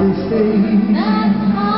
they say.